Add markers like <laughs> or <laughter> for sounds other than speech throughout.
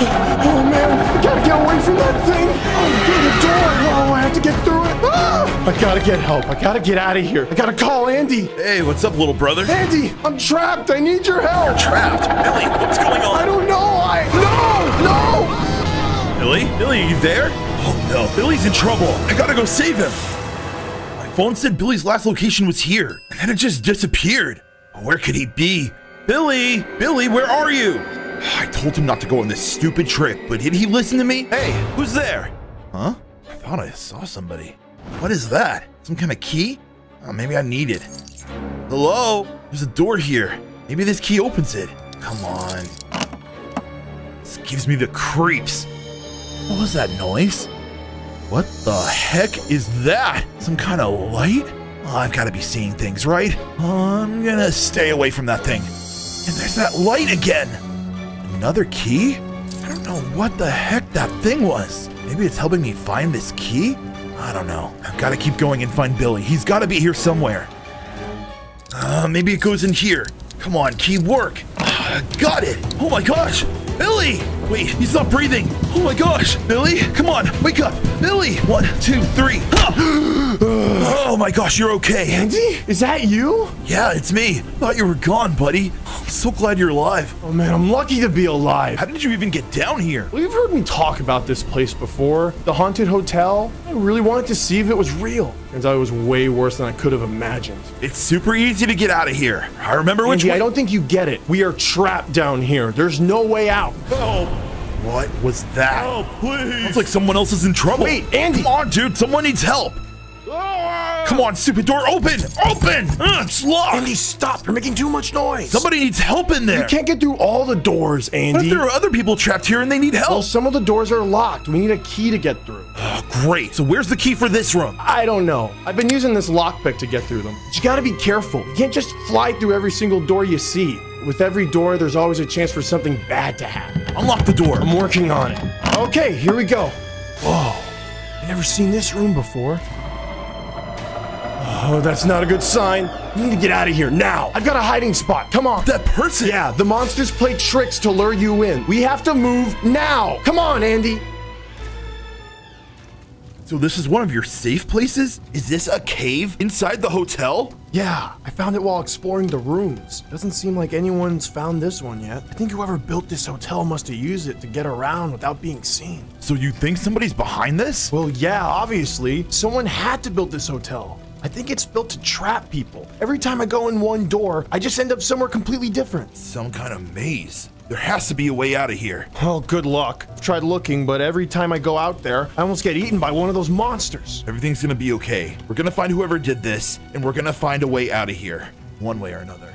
Oh man, I gotta get away from that thing. Oh, through the door. Oh, I have to get through it. Ah! I gotta get help. I gotta get out of here. I gotta call Andy. Hey, what's up, little brother? Andy, I'm trapped. I need your help. Trapped. Billy, what's going on? I don't know. I no, no. Billy? Billy, are you there? Oh no, Billy's in trouble. I gotta go save him. My phone said Billy's last location was here, and then it just disappeared. Where could he be? Billy! Billy, where are you? I told him not to go on this stupid trip, but did he listen to me? Hey, who's there? Huh? I thought I saw somebody. What is that? Some kind of key? Oh, maybe I need it. Hello? There's a door here. Maybe this key opens it. Come on. This gives me the creeps. What was that noise? What the heck is that? Some kind of light? Oh, I've got to be seeing things, right? I'm gonna stay away from that thing. And there's that light again. Another key? I don't know what the heck that thing was. Maybe it's helping me find this key? I don't know. I've got to keep going and find Billy. He's got to be here somewhere. Uh, maybe it goes in here. Come on, key work. Ah, got it. Oh my gosh. Billy! Wait, he's not breathing. Oh my gosh. Billy, come on, wake up. Billy! One, two, three. <gasps> Oh my gosh, you're okay. Andy, is that you? Yeah, it's me. Thought you were gone, buddy. I'm so glad you're alive. Oh man, I'm lucky to be alive. How did you even get down here? Well, you've heard me talk about this place before. The haunted hotel. I really wanted to see if it was real. Turns out it was way worse than I could have imagined. It's super easy to get out of here. I remember which Andy, way. I don't think you get it. We are trapped down here. There's no way out. Help! What was that? Help, please! It's like someone else is in trouble. Wait, Andy! Come on, dude. Someone needs help. Come on, stupid door. Open! Open! Ugh, it's locked. Andy, stop. You're making too much noise. Somebody needs help in there. You can't get through all the doors, What if there are other people trapped here and they need help? Well, some of the doors are locked. We need a key to get through. Oh, great. So where's the key for this room? I don't know. I've been using this lockpick to get through them. But you gotta be careful. You can't just fly through every single door you see. With every door, there's always a chance for something bad to happen. Unlock the door. I'm working on it. Okay, here we go. Whoa. I've never seen this room before. Oh, that's not a good sign. We need to get out of here now. I've got a hiding spot. Come on. That person. Yeah, the monsters play tricks to lure you in. We have to move now. Come on, Andy. So this is one of your safe places? Is this a cave inside the hotel? Yeah, I found it while exploring the rooms. Doesn't seem like anyone's found this one yet. I think whoever built this hotel must have used it to get around without being seen. So you think somebody's behind this? Well, yeah, obviously. Someone had to build this hotel. I think it's built to trap people. Every time I go in one door, I just end up somewhere completely different. Some kind of maze. There has to be a way out of here. Oh, good luck. I've tried looking, but every time I go out there, I almost get eaten by one of those monsters. Everything's gonna be okay. We're gonna find whoever did this, and we're gonna find a way out of here. One way or another.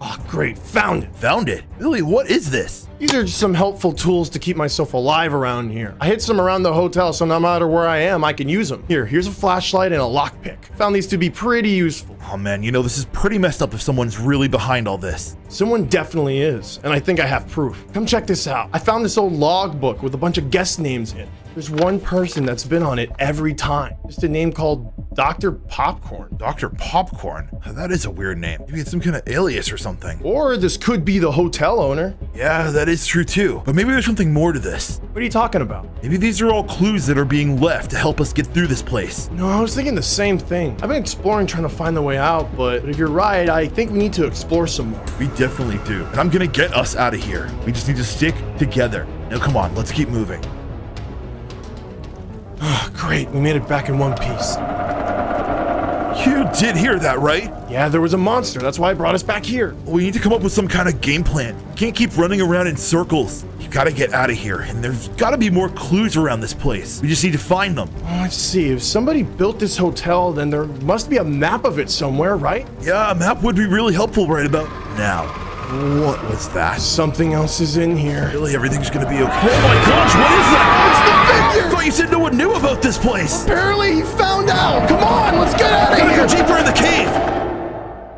Oh, great. Found it. Found it. Billy, what is this? These are just some helpful tools to keep myself alive around here. I hid some around the hotel, so no matter where I am, I can use them. Here, here's a flashlight and a lockpick. Found these to be pretty useful. Oh man, you know, this is pretty messed up if someone's really behind all this. Someone definitely is, and I think I have proof. Come check this out. I found this old logbook with a bunch of guest names in. There's one person that's been on it every time. Just a name called Dr. Popcorn. Dr. Popcorn? That is a weird name. Maybe it's some kind of alias or something. Or this could be the hotel owner. Yeah, that is true too. But maybe there's something more to this. What are you talking about? Maybe these are all clues that are being left to help us get through this place. No, I was thinking the same thing. I've been exploring trying to find the way out, but if you're right, I think we need to explore some more. We definitely do. And I'm gonna get us out of here. We just need to stick together. Now come on, let's keep moving. <sighs> Great, we made it back in one piece. You did hear that, right? Yeah, there was a monster. That's why I brought us back here. We need to come up with some kind of game plan. Can't keep running around in circles. You gotta get out of here, and there's gotta be more clues around this place. We just need to find them. Oh, let's see. If somebody built this hotel, then there must be a map of it somewhere, right? Yeah, a map would be really helpful right about now. What was that? Something else is in here. Really, everything's gonna be okay. Oh my gosh, what is that? It's the! I thought you said no one knew about this place. Apparently he found out. Come on, let's get out of Gotta go deeper in the cave.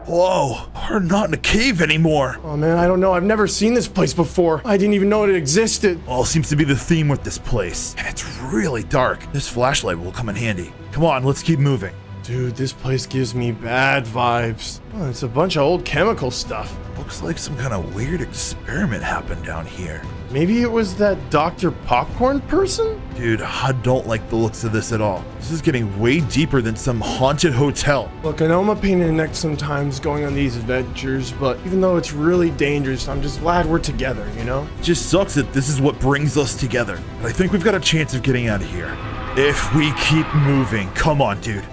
Whoa, we're not in a cave anymore. Oh man, I don't know. I've never seen this place before. I didn't even know it existed. Well, seems to be the theme with this place. And it's really dark. This flashlight will come in handy. Come on, let's keep moving. Dude, this place gives me bad vibes. Oh, it's a bunch of old chemical stuff. Looks like some kind of weird experiment happened down here. Maybe it was that Dr. Popcorn person? Dude, I don't like the looks of this at all. This is getting way deeper than some haunted hotel. Look, I know I'm a pain in the neck sometimes going on these adventures, but even though it's really dangerous, I'm just glad we're together, you know? It just sucks that this is what brings us together. But I think we've got a chance of getting out of here. If we keep moving. Come on, dude.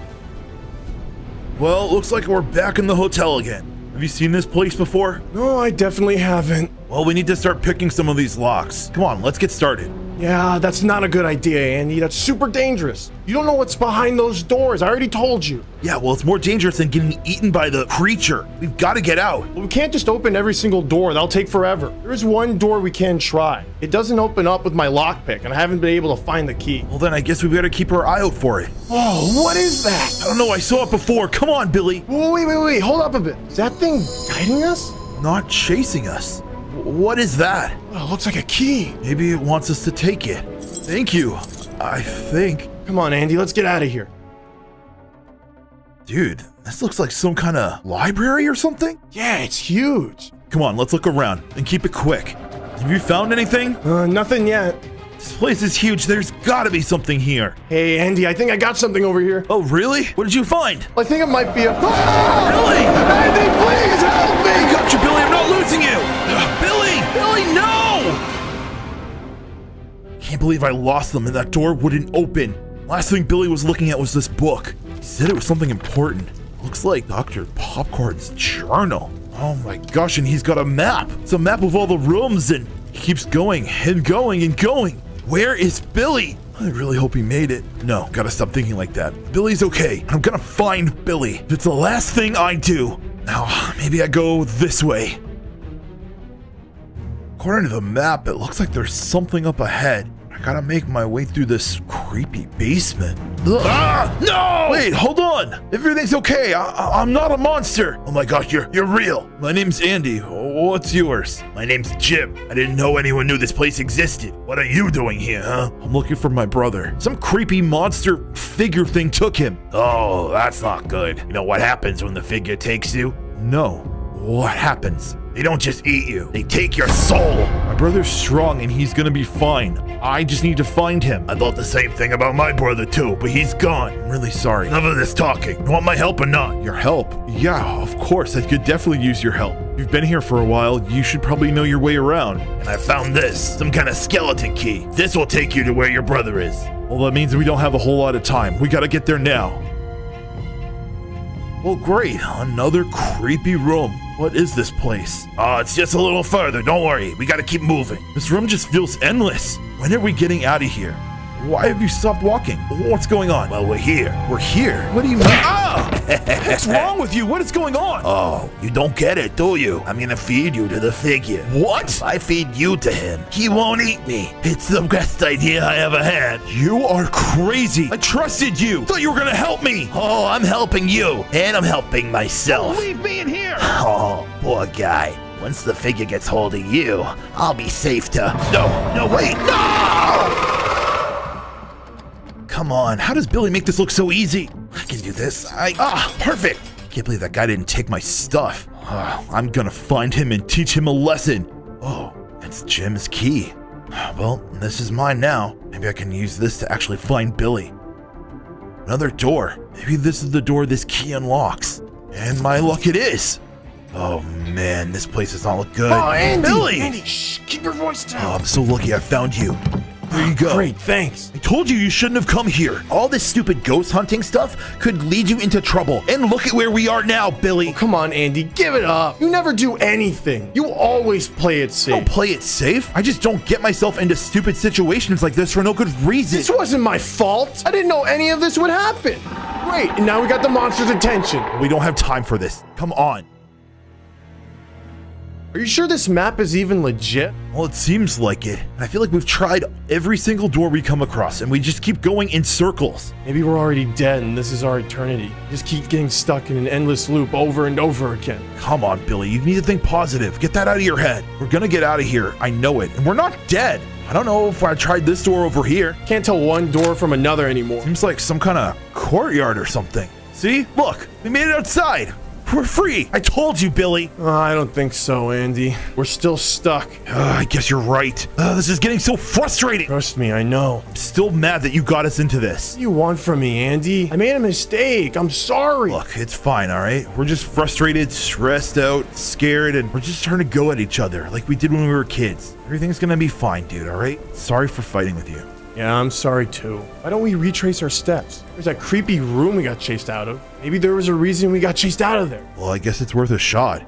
Well, looks like we're back in the hotel again. Have you seen this place before? No, I definitely haven't. Well, we need to start picking some of these locks. Come on, let's get started. Yeah, that's not a good idea, Andy. That's super dangerous. You don't know what's behind those doors. I already told you. Yeah, well, it's more dangerous than getting eaten by the creature. We've got to get out. We can't just open every single door. That'll take forever. There is one door we can try. It doesn't open up with my lockpick, and I haven't been able to find the key. Well, then I guess we better keep our eye out for it. Oh, what is that? I don't know. I saw it before. Come on, Billy. Wait, wait, wait. Hold up a bit. Is that thing guiding us? Not chasing us. What is that? Oh, it looks like a key. Maybe it wants us to take it. Thank you. I think. Come on, Andy. Let's get out of here. Dude, this looks like some kind of library or something. Yeah, it's huge. Come on, let's look around and keep it quick. Have you found anything? Uh, nothing yet. This place is huge. There's gotta be something here. Hey, Andy, I think I got something over here. Oh, really? What did you find? I think it might be a. Really? Andy, please help me! I got you, Billy. I'm Can't believe I lost them and that door wouldn't open. Last thing Billy was looking at was this book. He said it was something important. Looks like Dr. Popcorn's journal. Oh my gosh, and he's got a map. It's a map of all the rooms and he keeps going and going and going. Where is Billy? I really hope he made it. No, gotta stop thinking like that. Billy's okay. I'm gonna find Billy. It's the last thing I do. Now, maybe I go this way. According to the map, it looks like there's something up ahead. I gotta make my way through this creepy basement. Ah! No! Wait, hold on. Everything's okay. I, am not a monster. Oh my gosh, you're you're real. My name's Andy. What's yours? My name's Jim. I didn't know anyone knew this place existed. What are you doing here, huh? I'm looking for my brother. Some creepy monster figure thing took him. Oh, that's not good. You know what happens when the figure takes you? No. What happens? They don't just eat you, they take your soul. My brother's strong and he's gonna be fine. I just need to find him. I thought the same thing about my brother too, but he's gone. I'm really sorry. None of this talking. You want my help or not? Your help? Yeah, of course. I could definitely use your help. You've been here for a while, you should probably know your way around. And I found this, some kind of skeleton key. This will take you to where your brother is. Well, that means we don't have a whole lot of time. We gotta get there now. Well, great. Another creepy room. What is this place? Uh, it's just a little further. Don't worry. We gotta keep moving. This room just feels endless. When are we getting out of here? Why have you stopped walking? What's going on? Well, we're here. We're here? What do you mean? Ah! <laughs> What's wrong with you? What is going on? Oh, you don't get it, do you? I'm gonna feed you to the figure. What? If I feed you to him, he won't eat me. It's the best idea I ever had. You are crazy. I trusted you. Thought you were gonna help me. Oh, I'm helping you. And I'm helping myself. Leave me in here! Oh, poor guy. Once the figure gets hold of you, I'll be safe to. No, no, wait, no! Come on, how does Billy make this look so easy? I can do this. I. Ah, perfect! Can't believe that guy didn't take my stuff. Ah, I'm gonna find him and teach him a lesson. Oh, it's Jim's key. Well, this is mine now. Maybe I can use this to actually find Billy. Another door. Maybe this is the door this key unlocks. And my luck it is. Oh man, this place does not look good. Oh, Andy! Billy! Andy, shh, keep your voice down. Oh, I'm so lucky I found you. There you ah, go. Great, thanks. I told you you shouldn't have come here. All this stupid ghost hunting stuff could lead you into trouble. And look at where we are now, Billy. Oh, come on, Andy, give it up. You never do anything. You always play it I safe. don't play it safe. I just don't get myself into stupid situations like this for no good reason. This wasn't my fault. I didn't know any of this would happen. Great, and now we got the monster's attention. We don't have time for this. Come on. Are you sure this map is even legit? Well, it seems like it. I feel like we've tried every single door we come across, and we just keep going in circles. Maybe we're already dead and this is our eternity. Just keep getting stuck in an endless loop over and over again. Come on, Billy. You need to think positive. Get that out of your head. We're gonna get out of here. I know it. And we're not dead. I don't know if I tried this door over here. Can't tell one door from another anymore. Seems like some kind of courtyard or something. See? Look, we made it outside. We're free. I told you, Billy. Uh, I don't think so, Andy. We're still stuck. Uh, I guess you're right. Uh, this is getting so frustrating. Trust me, I know. I'm still mad that you got us into this. What do you want from me, Andy? I made a mistake. I'm sorry. Look, it's fine, all right? We're just frustrated, stressed out, scared, and we're just trying to go at each other like we did when we were kids. Everything's gonna be fine, dude, all right? Sorry for fighting with you. Yeah, I'm sorry too. Why don't we retrace our steps? There's that creepy room we got chased out of. Maybe there was a reason we got chased out of there. Well, I guess it's worth a shot.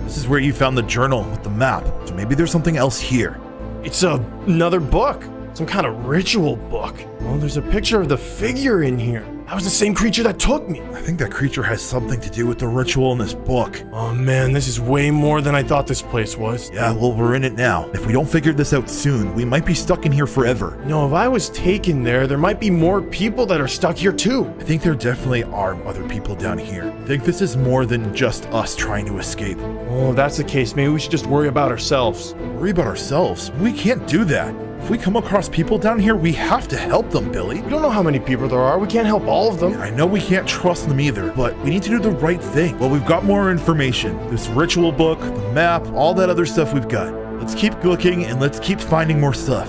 This is where you found the journal with the map, so maybe there's something else here. It's a, another book. Some kind of ritual book. Oh, there's a picture of the figure in here. That was the same creature that took me. I think that creature has something to do with the ritual in this book. Oh man, this is way more than I thought this place was. Yeah, well, we're in it now. If we don't figure this out soon, we might be stuck in here forever. No, if I was taken there, there might be more people that are stuck here too. I think there definitely are other people down here. I think this is more than just us trying to escape. Oh, if that's the case, maybe we should just worry about ourselves. Worry about ourselves? We can't do that. If we come across people down here, we have to help them, Billy. We don't know how many people there are. We can't help all of them. I know we can't trust them either, but we need to do the right thing. Well, we've got more information. This ritual book, the map, all that other stuff we've got. Let's keep looking and let's keep finding more stuff.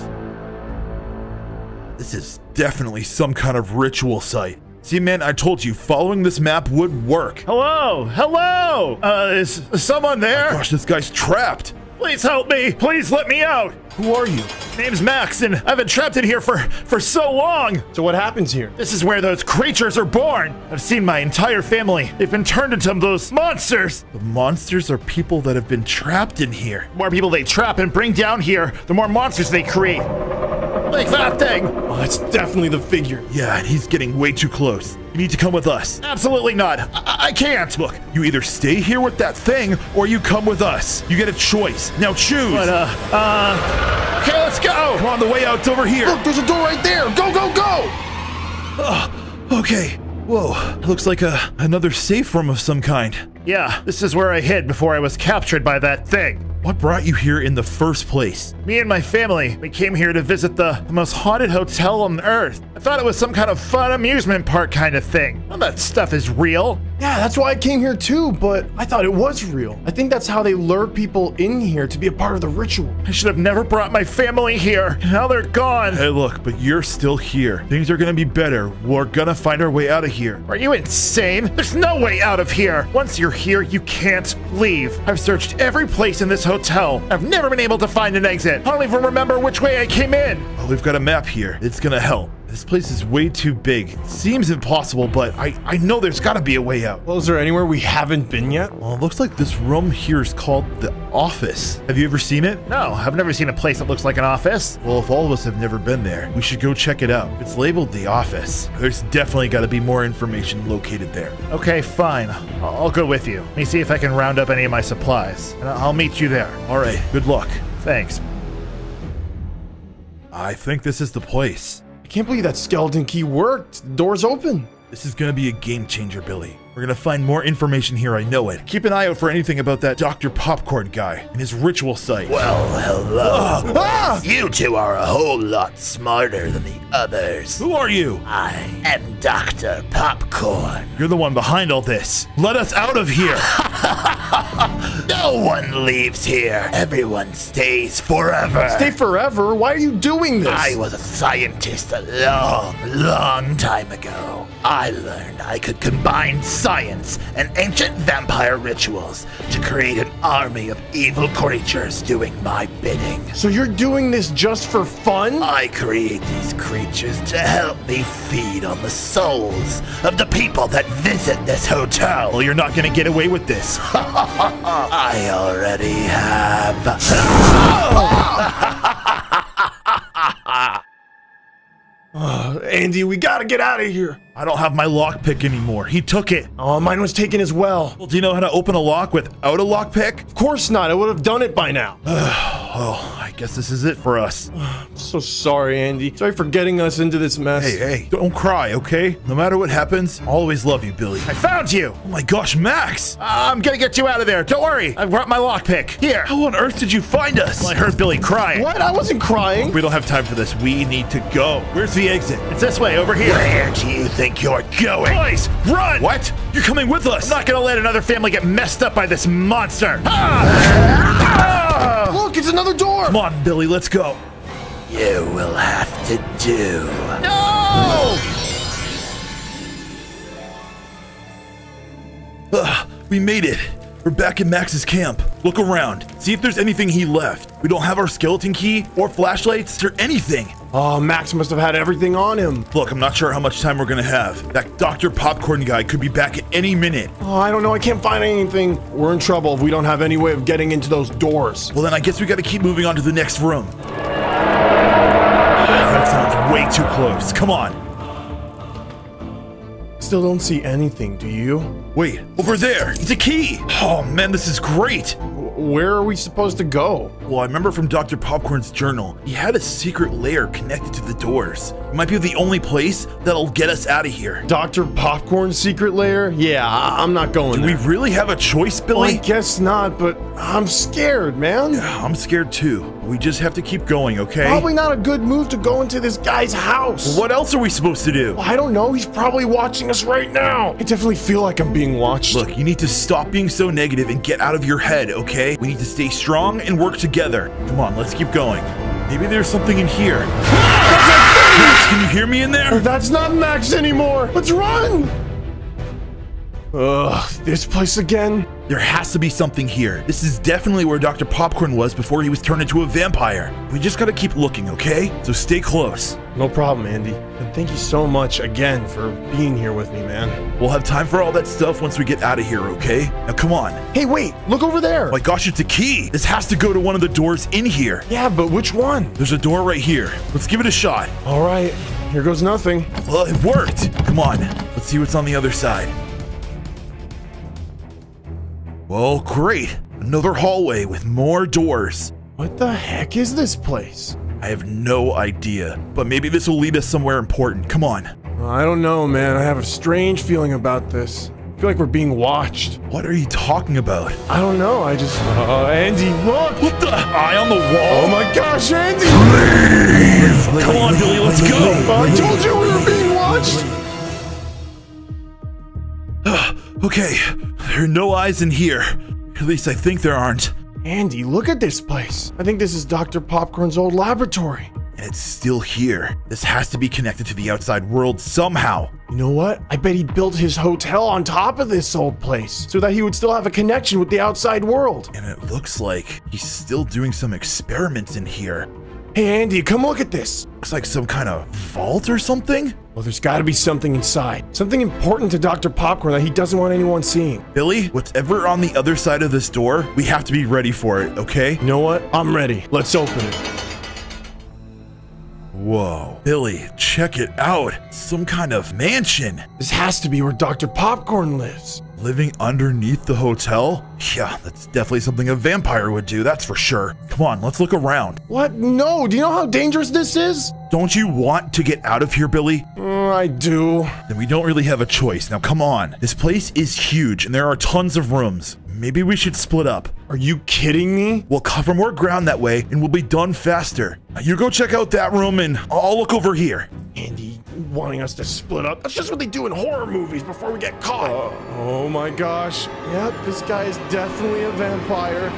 This is definitely some kind of ritual site. See, man, I told you, following this map would work. Hello, hello. Uh, is someone there? Oh Gosh, this guy's trapped. Please help me. Please let me out. Who are you? Name's Max, and I've been trapped in here for for so long. So what happens here? This is where those creatures are born. I've seen my entire family. They've been turned into those monsters. The monsters are people that have been trapped in here. The more people they trap and bring down here, the more monsters they create. Like that thing. Oh, that's definitely the figure. Yeah, and he's getting way too close. You need to come with us. Absolutely not. I, I can't. Look, you either stay here with that thing or you come with us. You get a choice. Now choose. But uh, uh. Okay, let's go. Come on, the way out's over here. Look, there's a door right there. Go, go, go. Okay. Whoa, looks like a another safe room of some kind. Yeah, this is where I hid before I was captured by that thing. What brought you here in the first place? Me and my family, we came here to visit the, the most haunted hotel on Earth. I thought it was some kind of fun amusement park kind of thing. None of that stuff is real. Yeah, that's why I came here too, but I thought it was real. I think that's how they lure people in here to be a part of the ritual. I should have never brought my family here. Now they're gone. Hey, look, but you're still here. Things are gonna be better. We're gonna find our way out of here. Are you insane? There's no way out of here. Once you're here, you can't leave. I've searched every place in this hotel. I've never been able to find an exit. I don't even remember which way I came in. Well, we've got a map here. It's gonna help. This place is way too big. It seems impossible, but I, I know there's gotta be a way out. Well, is there anywhere we haven't been yet? Well, it looks like this room here is called the office. Have you ever seen it? No, I've never seen a place that looks like an office. Well, if all of us have never been there, we should go check it out. It's labeled the office. There's definitely gotta be more information located there. Okay, fine. I'll I'll go with you. Let me see if I can round up any of my supplies. And I'll meet you there. All right, good luck. Thanks. I think this is the place. I can't believe that skeleton key worked. The door's open. This is gonna be a game changer, Billy. We're gonna find more information here, I know it. Keep an eye out for anything about that Dr. Popcorn guy and his ritual site. Well, hello. Ah! You two are a whole lot smarter than the others. Who are you? I am Dr. Popcorn. You're the one behind all this. Let us out of here. <laughs> No one leaves here. Everyone stays forever. Stay forever? Why are you doing this? I was a scientist a long, long time ago. I learned I could combine science and ancient vampire rituals to create an army of evil creatures doing my bidding. So you're doing this just for fun? I create these creatures to help me feed on the souls of the people that visit this hotel. well, you're not gonna get away with this. <laughs> I already have. <laughs> Ah. Uh, Andy, we gotta get out of here. I don't have my lockpick anymore. He took it. Oh, mine was taken as well. Well, do you know how to open a lock without a lockpick? Of course not. I would have done it by now. <sighs> Oh, I guess this is it for us. <sighs> I'm so sorry, Andy. Sorry for getting us into this mess. Hey, hey, don't cry, okay? No matter what happens, I'll always love you, Billy. I found you. Oh my gosh, Max! I'm gonna get you out of there. Don't worry. I brought my lockpick. Here. How on earth did you find us? I heard Billy crying. What? I wasn't crying. We don't have time for this. We need to go. Where's the exit? It's this way, over here. Where do you think you're going? Boys, run! What? You're coming with us? I'm not gonna let another family get messed up by this monster. Ah! Look, it's another door. Come on, Billy, let's go. You will have to do. No! Ugh, we made it. We're back in Max's camp. Look around. See if there's anything he left. We don't have our skeleton key or flashlights or anything. Oh, Max must have had everything on him. Look, I'm not sure how much time we're gonna have. That Dr. Popcorn guy could be back at any minute. Oh, I don't know. I can't find anything. We're in trouble if we don't have any way of getting into those doors. Well, then I guess we gotta keep moving on to the next room. <sighs> That sounds way too close. Come on. Still don't see anything, do you? Wait, over there. It's a key. Oh man, this is great. Where are we supposed to go? Well, I remember from Dr. Popcorn's journal, he had a secret lair connected to the doors. It might be the only place that'll get us out of here. Dr. Popcorn's secret lair? Yeah, I- I'm not going Do we really have a choice, Well, I guess not, but I'm scared, man. I'm scared too. We just have to keep going, okay? Probably not a good move to go into this guy's house. What else are we supposed to do? I don't know. He's probably watching us right now. I definitely feel like I'm being watched. Look, you need to stop being so negative and get out of your head, okay? We need to stay strong and work together. Come on, let's keep going. Maybe there's something in here. <laughs> Max, can you hear me in there? That's not Max anymore. Let's run. Ugh, this place again. There has to be something here. This is definitely where Dr. Popcorn was before he was turned into a vampire. We just gotta keep looking, okay? So stay close. No problem, Andy. And thank you so much again for being here with me, man. We'll have time for all that stuff once we get out of here, okay? Now come on. Hey, wait, look over there. My gosh, it's a key. This has to go to one of the doors in here. yeah, but which one? There's a door right here. Let's give it a shot. All right, here goes nothing. Well, it worked. Come on. Let's see what's on the other side. Well, great. Another hallway with more doors. What the heck is this place? I have no idea, but maybe this will lead us somewhere important. Come on. I don't know, man. I have a strange feeling about this. I feel like we're being watched. What are you talking about? I don't know. I just. Oh, Andy, look! What the? Eye on the wall? Oh my gosh, Andy! Leave! Come on, Billy, let's go. I told you we were being watched! <sighs> Okay, there are no eyes in here. At least I think there aren't. Andy, look at this place. I think this is Dr. Popcorn's old laboratory. And it's still here. This has to be connected to the outside world somehow. You know what? I bet he built his hotel on top of this old place so that he would still have a connection with the outside world. And it looks like he's still doing some experiments in here. Hey, Andy, come look at this. Looks like some kind of vault or something? Well, there's got to be something inside. Something important to Dr. Popcorn that he doesn't want anyone seeing. Billy, whatever on the other side of this door, we have to be ready for it, okay? You know what? I'm ready. Let's open it. Whoa. Billy, check it out. Some kind of mansion. This has to be where Dr. Popcorn lives. Living underneath the hotel? Yeah, that's definitely something a vampire would do, that's for sure. Come on, let's look around. What? No. Do you know how dangerous this is? Don't you want to get out of here, Billy? Mm, I do. Then we don't really have a choice. Now, come on. This place is huge and there are tons of rooms. Maybe we should split up. Are you kidding me? We'll cover more ground that way and we'll be done faster. Now, you go check out that room and I'll look over here. Andy wanting us to split up. That's just what they do in horror movies before we get caught. Uh, oh my gosh. Yep, this guy is definitely a vampire.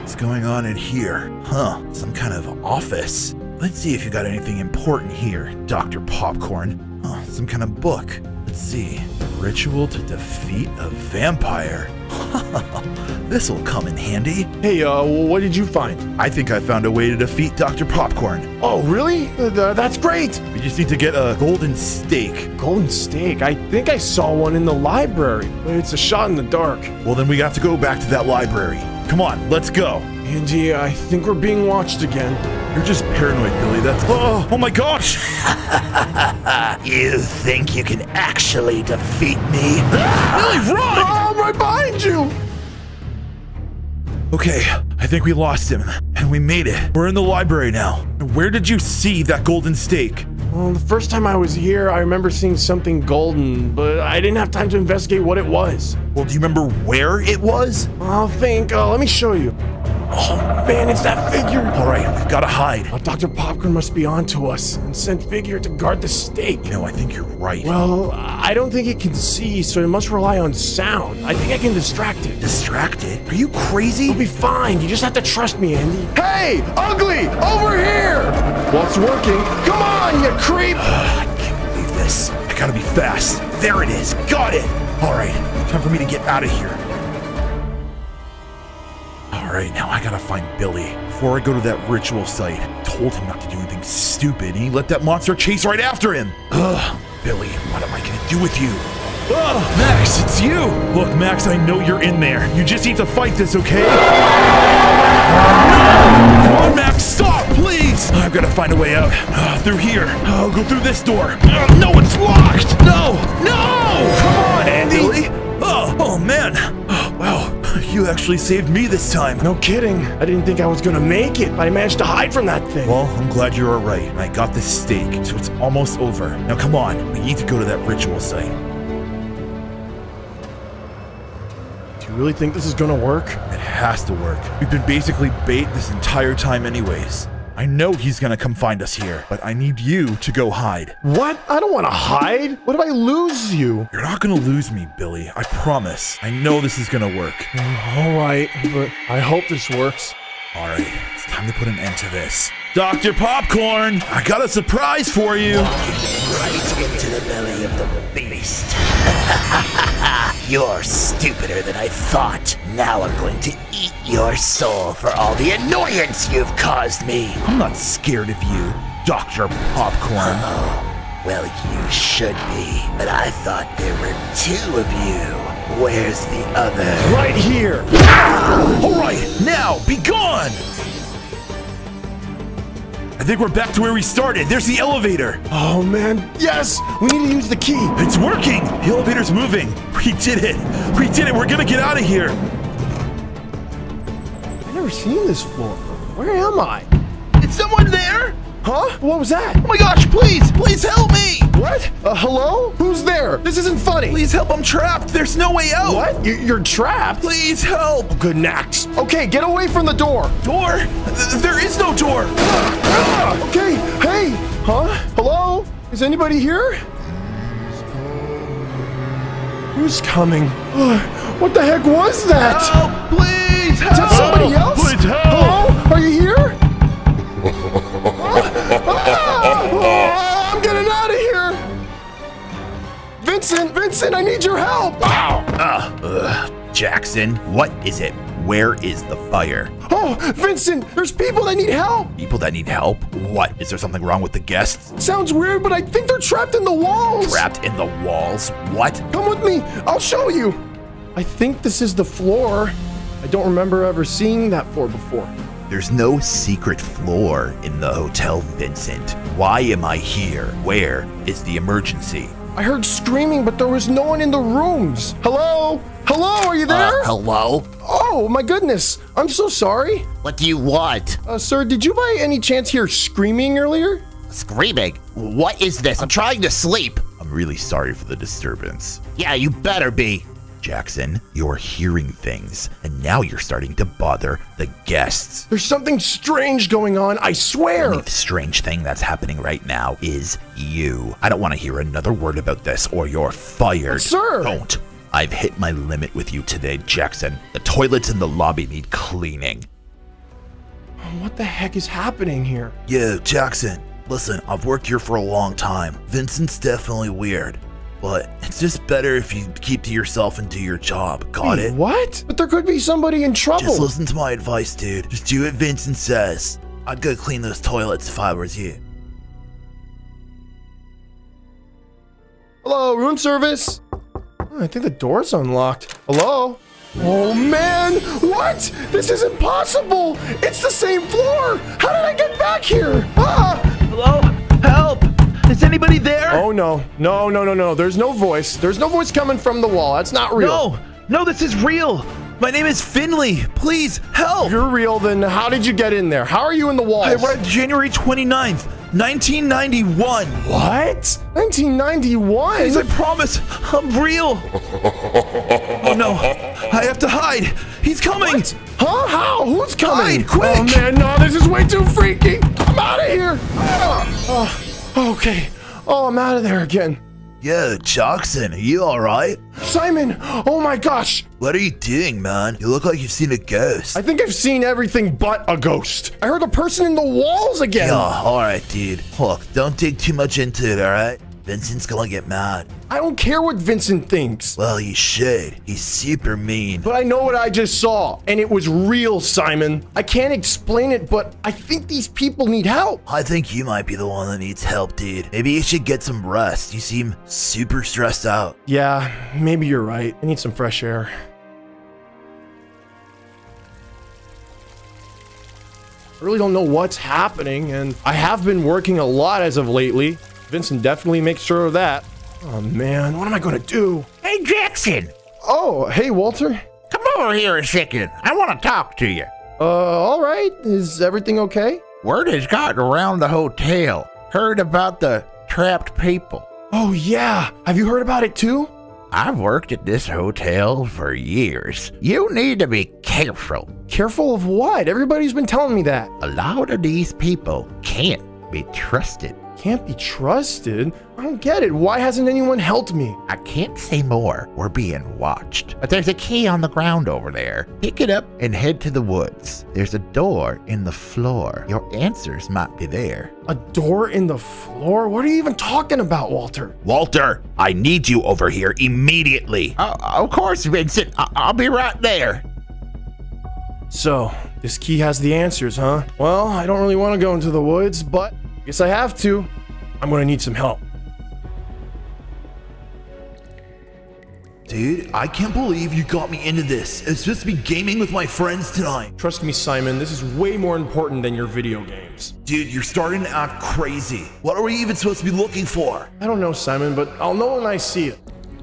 What's going on in here? Huh, some kind of office. Let's see if you got anything important here, Dr. Popcorn. Huh, some kind of book. Let's see. Ritual to defeat a vampire. <laughs> This'll come in handy. Hey, uh, what did you find? I think I found a way to defeat Dr. Popcorn. Oh, really? Uh, th- that's great. We just need to get a golden stake. Golden stake. I think I saw one in the library. It's a shot in the dark. Well, then we have to go back to that library. Come on, let's go. Andy, I think we're being watched again. You're just paranoid, Billy. That's. Oh, oh my gosh! <laughs> You think you can actually defeat me? <gasps> Billy, run! Oh, I'm right behind you. Okay, I think we lost him, and we made it. We're in the library now. Where did you see that golden stake? Well, the first time I was here, I remember seeing something golden, but I didn't have time to investigate what it was. Well, do you remember where it was? I'll think. Uh, let me show you. Oh man, it's that figure. All right, we've got to hide. Uh, Dr. Popcorn must be on to us and sent Figure to guard the stake. No, I think you're right. Well, I don't think it can see, so it must rely on sound. I think I can distract it. Distracted? Are you crazy? You'll be fine. You just have to trust me, Andy. Hey, ugly, over here! What's working? Come on, you creep! <sighs> I can't believe this. I gotta be fast. There it is. Got it. All right, time for me to get out of here. All right, now I gotta find Billy. Before I go to that ritual site, told him not to do anything stupid, and he let that monster chase right after him. Ugh, Billy, what am I gonna do with you? Ugh, Max, it's you! Look, Max, I know you're in there. You just need to fight this, okay? Come on, Max, stop, please! I've got to find a way out. Uh, through here. I'll go through this door. Uh, no, it's locked! No! No! Come on, Andy! Billy? Oh, oh, man. <laughs> You actually saved me this time. No kidding. I didn't think I was gonna make it, but I managed to hide from that thing. Well, I'm glad you're alright. I got this stake, so it's almost over. Now come on, we need to go to that ritual site. do you really think this is gonna work? It has to work. We've been basically bait this entire time anyways. I know he's gonna come find us here, but I need you to go hide. What? I don't wanna hide. What if I lose you? You're not gonna lose me, Billy. I promise. I know this is gonna work. All right, but I hope this works. All right, it's time to put an end to this. Dr. Popcorn, I got a surprise for you. Right into the belly of the beast. <laughs> You're stupider than I thought. Now I'm going to eat your soul for all the annoyance you've caused me. I'm not scared of you, Dr. Popcorn. Oh, well, you should be. But I thought there were two of you. Where's the other? Right here. Ah! All right, now be gone. I think we're back to where we started. There's the elevator. Oh man, yes! We need to use the key. It's working. The elevator's moving. We did it. We did it. We're gonna get out of here. I've never seen this floor. Where am I? Is someone there? Huh? What was that? Oh my gosh, please, please help me. What? Uh, hello? Who's there? This isn't funny. Please help. I'm trapped. There's no way out. What? You- You're trapped? Please help. Good nax. Okay, get away from the door. Door? Th- there is no door. Ah, okay, hey. Huh? Hello? Is anybody here? Who's coming? What the heck was that? Help, please help. Is that somebody else? Please help. Hello? Are you here? <laughs> Ah, I'm getting out of here. Vincent, Vincent, I need your help. Ah, ugh. Jackson, what is it? Where is the fire? Oh, Vincent, there's people that need help. People that need help? What? Is there something wrong with the guests? Sounds weird, but I think they're trapped in the walls. Trapped in the walls? What? Come with me. I'll show you. I think this is the floor. I don't remember ever seeing that floor before. There's no secret floor in the Hotel Vincent. Why am I here? Where is the emergency? I heard screaming, but there was no one in the rooms. Hello? Hello, are you there? Uh, hello? oh, my goodness. I'm so sorry. What do you want? Uh, sir, did you by any chance hear screaming earlier? Screaming? What is this? I'm trying to sleep. I'm really sorry for the disturbance. Yeah, you better be. Jackson, you're hearing things, and now you're starting to bother the guests. There's something strange going on, I swear. The strange thing that's happening right now is you. I don't want to hear another word about this or you're fired. Sir. Don't. I've hit my limit with you today, Jackson. The toilets in the lobby need cleaning. What the heck is happening here? Yeah, Jackson. Listen, I've worked here for a long time. Vincent's definitely weird, but it's just better if you keep to yourself and do your job. Got Wait, it? What? But there could be somebody in trouble. Just listen to my advice, dude. Just do what Vincent says. I'd go clean those toilets if I was you. Hello, room service. Oh, I think the door's unlocked. Hello? Oh man, what? This is impossible! It's the same floor! How did I get back here? Ah! Hello? Help! Is anybody there? Oh no, no, no, no, no. There's no voice. There's no voice coming from the wall. That's not real. No! No, this is real! My name is Finley. Please help. If you're real, then how did you get in there? How are you in the wall? I read January 29th, 1991. What? 1991? Please, I promise, I'm real. oh no, I have to hide. He's coming. Huh? How? Who's coming? Hide, quick. Oh man, no, this is way too freaky. I'm out of here. Ah, oh, okay. Oh, I'm out of there again. Yo, Jackson, are you alright? Simon, oh my gosh. What are you doing, man? You look like you've seen a ghost. I think I've seen everything but a ghost. I heard a person in the walls again. Yo, alright, dude. Look, don't dig too much into it, alright? Vincent's gonna get mad. I don't care what Vincent thinks. Well, you should. He's super mean. But I know what I just saw, and it was real, Simon. I can't explain it, but I think these people need help. I think you might be the one that needs help, dude. Maybe you should get some rest. You seem super stressed out. Yeah, maybe you're right. I need some fresh air. I really don't know what's happening, and I have been working a lot as of lately. Vincent definitely makes sure of that. Oh man, what am I gonna do? Hey, Jackson, Oh, hey Walter. come over here a second. I want to talk to you. Uh, all right. Is everything okay? Word has gotten around the hotel. Heard about the trapped people. Oh yeah. Have you heard about it too? I've worked at this hotel for years. You need to be careful. Careful of what? Everybody's been telling me that. A lot of these people can't be trusted. Can't be trusted. I don't get it. Why hasn't anyone helped me? I can't say more. We're being watched. But there's a key on the ground over there. Pick it up and head to the woods. There's a door in the floor. Your answers might be there. A door in the floor? What are you even talking about, Walter? Walter, I need you over here immediately. Oh, of course, Vincent. I- I'll be right there. So, this key has the answers, huh? Well, I don't really want to go into the woods, but guess I have to. I'm gonna need some help. Dude, I can't believe you got me into this. It's supposed to be gaming with my friends tonight. Trust me, Simon, this is way more important than your video games. Dude, you're starting to act crazy. What are we even supposed to be looking for? I don't know, Simon, but I'll know when I see it.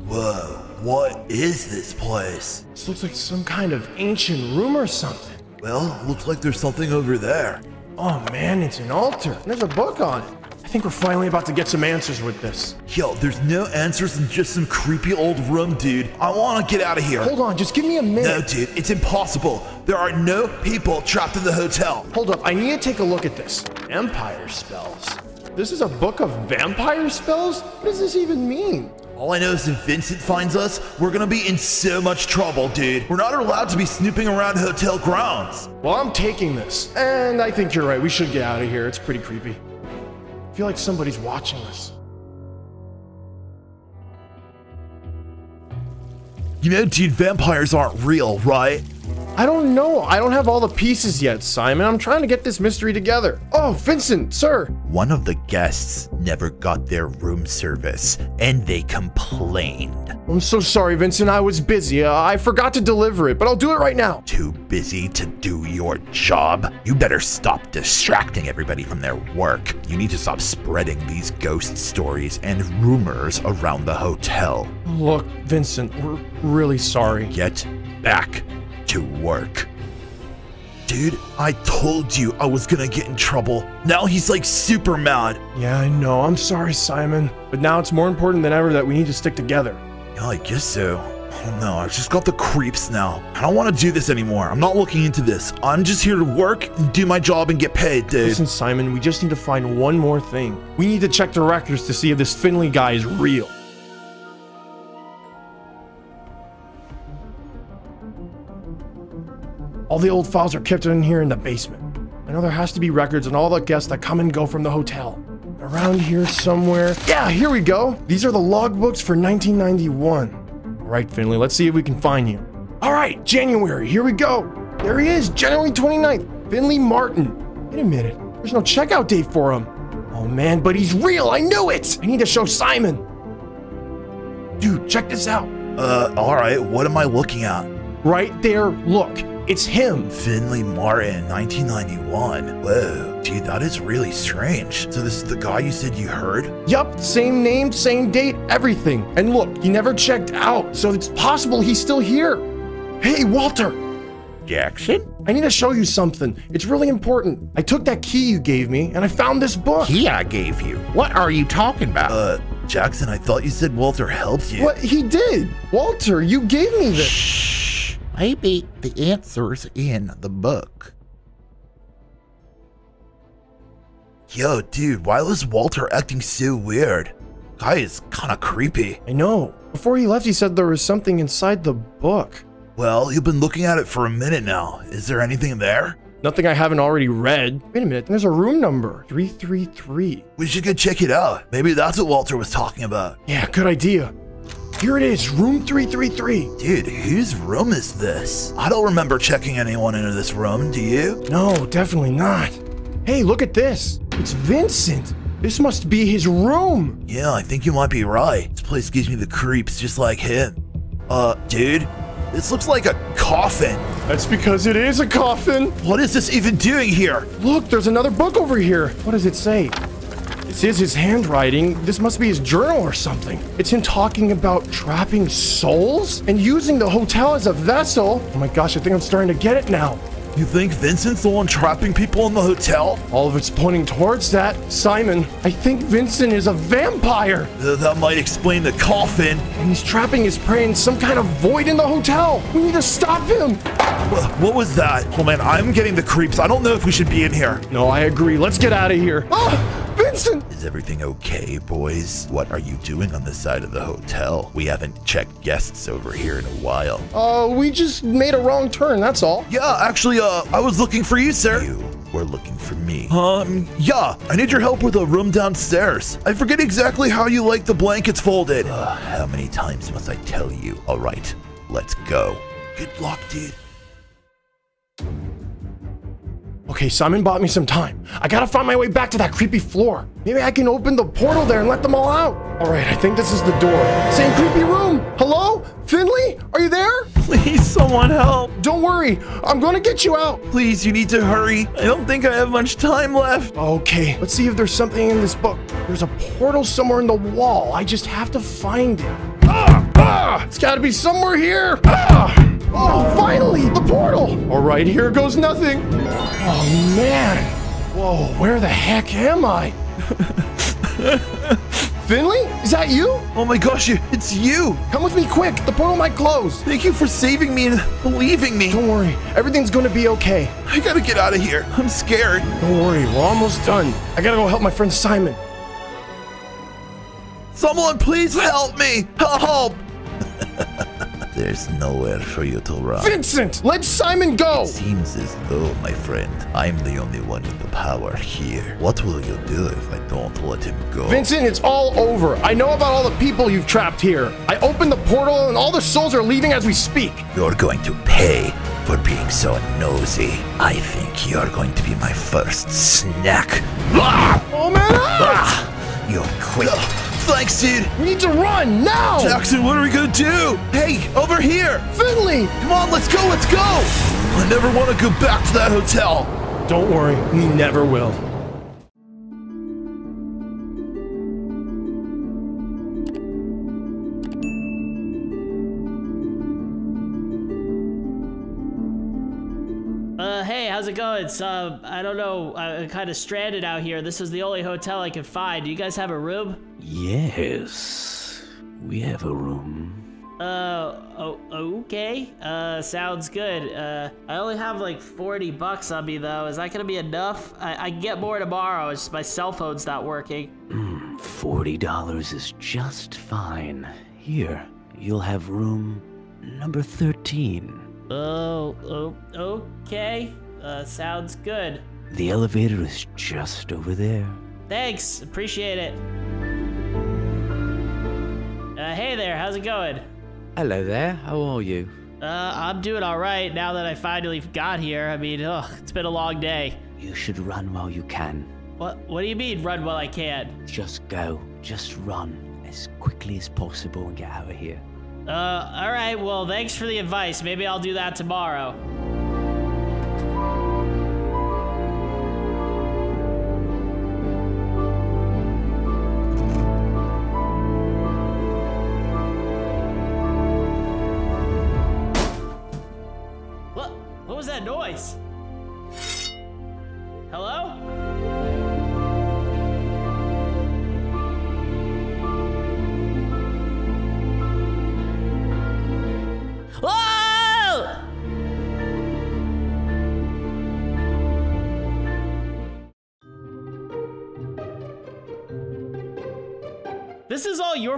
Whoa, what is this place? This looks like some kind of ancient room or something. Well, looks like there's something over there. Oh man, it's an altar. There's a book on it. I think we're finally about to get some answers with this. Yo, there's no answers in just some creepy old room, dude. I want to get out of here. Hold on, just give me a minute. No, dude, it's impossible. There are no people trapped in the hotel. Hold up, I need to take a look at this. Vampire spells. This is a book of vampire spells? What does this even mean? All I know is if Vincent finds us, we're gonna be in so much trouble, dude. We're not allowed to be snooping around hotel grounds. Well, I'm taking this. And I think you're right. We should get out of here. It's pretty creepy. I feel like somebody's watching us. You know, dude, vampires aren't real, right? I don't know. I don't have all the pieces yet, Simon. I'm trying to get this mystery together. Oh, Vincent, sir. One of the guests never got their room service, and they complained. I'm so sorry, Vincent. I was busy. Uh, I forgot to deliver it, but I'll do it right now. Too busy to do your job? You better stop distracting everybody from their work. You need to stop spreading these ghost stories and rumors around the hotel. Look, Vincent, we're really sorry. Get back to work. Dude, I told you I was gonna get in trouble. Now he's like super mad. Yeah, I know. I'm sorry, Simon. But now it's more important than ever that we need to stick together. Yeah, I guess so. Oh no, I've just got the creeps now. I don't want to do this anymore. I'm not looking into this. I'm just here to work, and do my job, and get paid, dude. Listen, Simon, we just need to find one more thing. We need to check the records to see if this Finley guy is real. All the old files are kept in here in the basement. I know there has to be records on all the guests that come and go from the hotel. Around here somewhere. Yeah, here we go. These are the logbooks for 1991. All right, Finley, let's see if we can find you. All right, January, here we go. There he is, January 29th, Finley Martin. Wait a minute, there's no checkout date for him. Oh man, but he's real, I knew it! I need to show Simon. Dude, check this out. Uh, alright, what am I looking at? Right there, look, it's him. Finley Martin, 1991. Whoa, dude, that is really strange. So this is the guy you said you heard? Yup, same name, same date, everything. And look, he never checked out, so it's possible he's still here. Hey, Walter! Jackson? I need to show you something. It's really important. I took that key you gave me and I found this book. Key I gave you. What are you talking about? Uh, Jackson, I thought you said Walter helped you. What? He did! Walter, you gave me this. Shh. Maybe the answer's in the book. Yo, dude, why was Walter acting so weird? Guy is kinda creepy. I know. Before he left, he said there was something inside the book. Well, you've been looking at it for a minute now. Is there anything there? Nothing I haven't already read. Wait a minute, there's a room number 333. We should go check it out. Maybe that's what Walter was talking about. Yeah, good idea. Here it is, room 333. Dude, whose room is this? I don't remember checking anyone into this room, do you? No, definitely not. Hey, look at this. It's Vincent. This must be his room. Yeah, I think you might be right. This place gives me the creeps just like him. Uh, dude, this looks like a coffin. That's because it is a coffin. What is this even doing here? Look, there's another book over here. What does it say? This is his handwriting. This must be his journal or something. It's him talking about trapping souls and using the hotel as a vessel. Oh my gosh, I think I'm starting to get it now. You think Vincent's the one trapping people in the hotel? All of it's pointing towards that. Simon, I think Vincent is a vampire. Th- that might explain the coffin. And he's trapping his prey in some kind of void in the hotel. We need to stop him. Wha- What was that? Oh man, I'm getting the creeps. I don't know if we should be in here. No, I agree. Let's get out of here. Ah, Vincent! Is everything okay, boys? What are you doing on the side of the hotel? We haven't checked guests over here in a while. Uh, we just made a wrong turn, that's all. Yeah, actually, uh, I was looking for you, sir. You were looking for me. Um, yeah, I need your help with a room downstairs. I forget exactly how you like the blankets folded. Uh, how many times must I tell you? All right, let's go. Good luck, dude. Okay, Simon bought me some time. I gotta find my way back to that creepy floor. Maybe I can open the portal there and let them all out. All right, I think this is the door. Same creepy room. Hello? Finley? Are you there? Please, someone help. Don't worry. I'm gonna get you out. Please, you need to hurry. I don't think I have much time left. Okay, let's see if there's something in this book. There's a portal somewhere in the wall. I just have to find it. Ah! Ah! It's gotta be somewhere here. Ah! Oh, finally, the portal. All right, here goes nothing. Oh, man. Whoa, where the heck am I? <laughs> Finley? Is that you? Oh my gosh, it's you. Come with me quick. The portal might close. Thank you for saving me and believing me. Don't worry. Everything's gonna be okay. I gotta get out of here. I'm scared. Don't worry. We're almost done. I gotta go help my friend Simon. Someone please help me. Help. <laughs> There's nowhere for you to run. Vincent, let Simon go. Seems as though, my friend, I'm the only one with the power here. What will you do if I don't let him go? Vincent, it's all over. I know about all the people you've trapped here. I opened the portal and all the souls are leaving as we speak. You're going to pay for being so nosy. I think you're going to be my first snack. Ah! Oh man! ah! You're quick. Thanks, dude. We need to run now! Jackson, what are we gonna do? Hey, over here. Finley! Come on, let's go, let's go. I never want to go back to that hotel. Don't worry, we never will. Uh, hey, how's it going? It's, uh, I don't know, I'm kind of stranded out here. This is the only hotel I could find. Do you guys have a room? Yes, we have a room. Uh, oh, okay. Uh, sounds good. Uh, I only have like 40 bucks on me though. Is that gonna be enough? I, I can get more tomorrow. It's just my cell phone's not working. Forty dollars is just fine. Here, you'll have room number 13. Oh, oh, okay. Uh, sounds good. The elevator is just over there. Thanks, appreciate it. Uh, hey there, how's it going? Hello there, how are you? Uh, I'm doing all right now that I finally got here. I mean, ugh, it's been a long day. You should run while you can. What? What do you mean, run while I can? Just go. Just run as quickly as possible and get out of here. Uh, all right. Well, thanks for the advice. Maybe I'll do that tomorrow.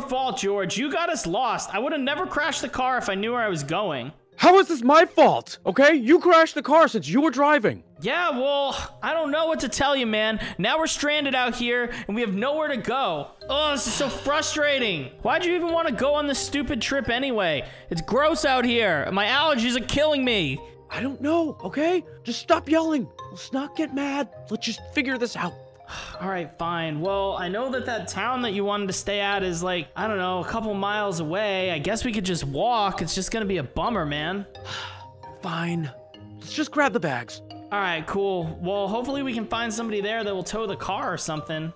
Fault, George. You got us lost. I would have never crashed the car if I knew where I was going. How is this my fault? Okay, you crashed the car since you were driving. Yeah, well, I don't know what to tell you, man. Now we're stranded out here and we have nowhere to go. Oh, this is so frustrating. Why'd you even want to go on this stupid trip anyway? It's gross out here. My allergies are killing me. I don't know, okay? Just stop yelling. Let's not get mad. Let's just figure this out. <sighs> All right, fine. Well, I know that that town that you wanted to stay at is like, I don't know, a couple miles away. I guess we could just walk. It's just gonna be a bummer, man. <sighs> Fine. Let's just grab the bags. All right, cool. Well, hopefully we can find somebody there that will tow the car or something.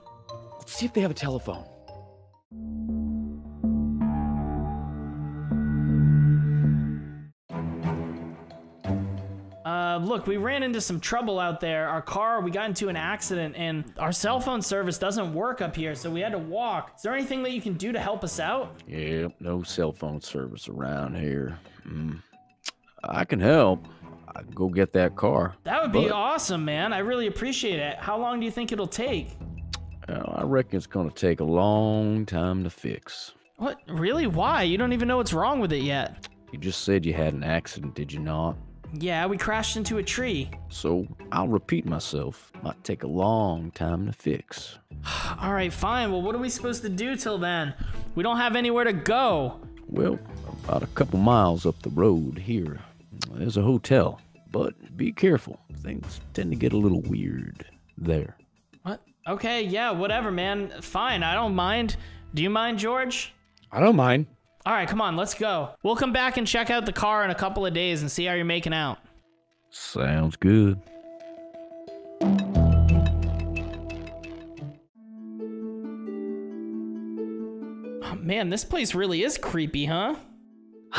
Let's see if they have a telephone. Look, we ran into some trouble out there. Our car, we got into an accident, and our cell phone service doesn't work up here, so we had to walk. Is there anything that you can do to help us out? Yep, no cell phone service around here. Mm. I can help. I can go get that car. That would be But- awesome, man. I really appreciate it. How long do you think it'll take? I reckon it's gonna take a long time to fix. What? Really? Why? You don't even know what's wrong with it yet. You just said you had an accident, did you not? Yeah, we crashed into a tree. So I'll repeat myself. Might take a long time to fix. <sighs> All right, fine. Well, what are we supposed to do till then? We don't have anywhere to go. Well, about a couple miles up the road here, there's a hotel. But be careful. Things tend to get a little weird there. What? Okay, yeah, whatever, man. Fine, I don't mind. Do you mind, George? I don't mind. All right, come on, let's go. We'll come back and check out the car in a couple of days and see how you're making out. Sounds good. Oh, man, this place really is creepy, huh? <gasps>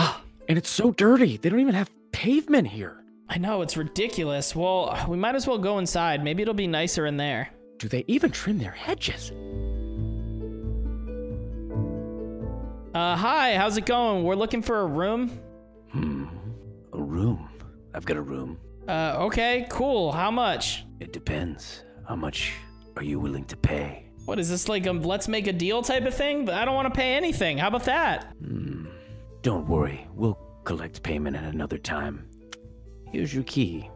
and it's so dirty. They don't even have pavement here. I know, it's ridiculous. Well, we might as well go inside. Maybe it'll be nicer in there. Do they even trim their hedges? Uh, hi, how's it going? We're looking for a room. Hmm. A room. I've got a room. Uh, okay, cool. How much? It depends. How much are you willing to pay? What is this like a let's make a deal type of thing? I don't want to pay anything. How about that? Hmm. Don't worry. We'll collect payment at another time. Here's your key.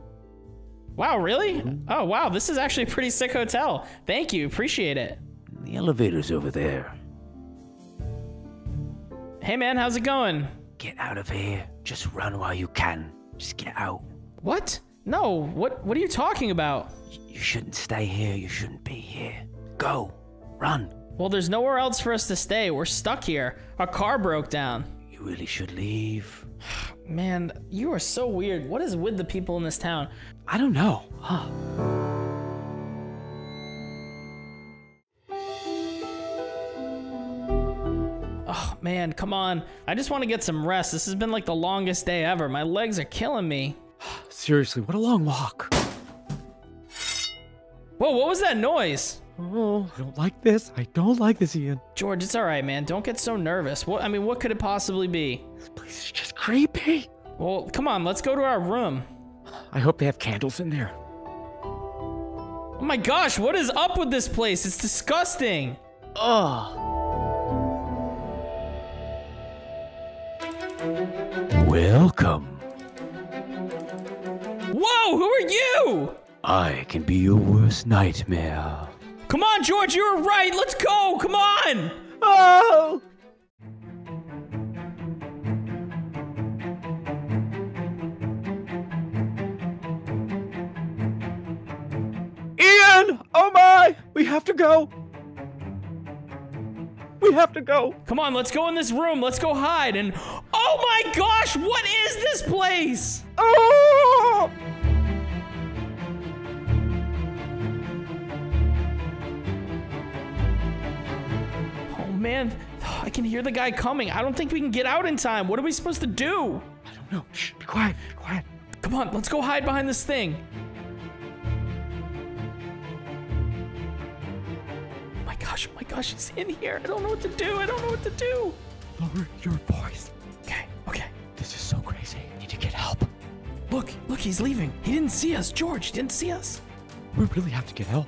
Wow, really? Oh, wow, this is actually a pretty sick hotel. Thank you, appreciate it. The elevator's over there. Hey man, how's it going? Get out of here. Just run while you can. Just get out. What? No, what what are you talking about? You shouldn't stay here. You shouldn't be here. Go. Run. Well, there's nowhere else for us to stay. We're stuck here. Our car broke down. You really should leave. <sighs> Man, you are so weird. What is with the people in this town? I don't know. Huh. Man, come on. I just want to get some rest. This has been like the longest day ever. My legs are killing me. <sighs> Seriously, what a long walk. Whoa, what was that noise? Oh, I don't like this. I don't like this, Ian. George, it's all right, man. Don't get so nervous. What? I mean, what could it possibly be? This place is just creepy. Well, come on, let's go to our room. I hope they have candles in there. Oh my gosh, what is up with this place? It's disgusting. Ugh. Welcome. Whoa, who are you? I can be your worst nightmare. Come on, George, you were right. Let's go. Come on. Oh! Ian! Oh my! We have to go! We have to go! Come on, let's go in this room. Let's go hide. And oh my gosh, what is this place? Oh! Oh man, <sighs> I can hear the guy coming. I don't think we can get out in time. What are we supposed to do? I don't know. Shh, be quiet, be quiet. Come on, let's go hide behind this thing. Oh my gosh, oh my gosh, he's in here. I don't know what to do. I don't know what to do. Lower your voice. This is so crazy. I Need to get help. Look, look, he's leaving. He didn't see us. George, he didn't see us. We really have to get help.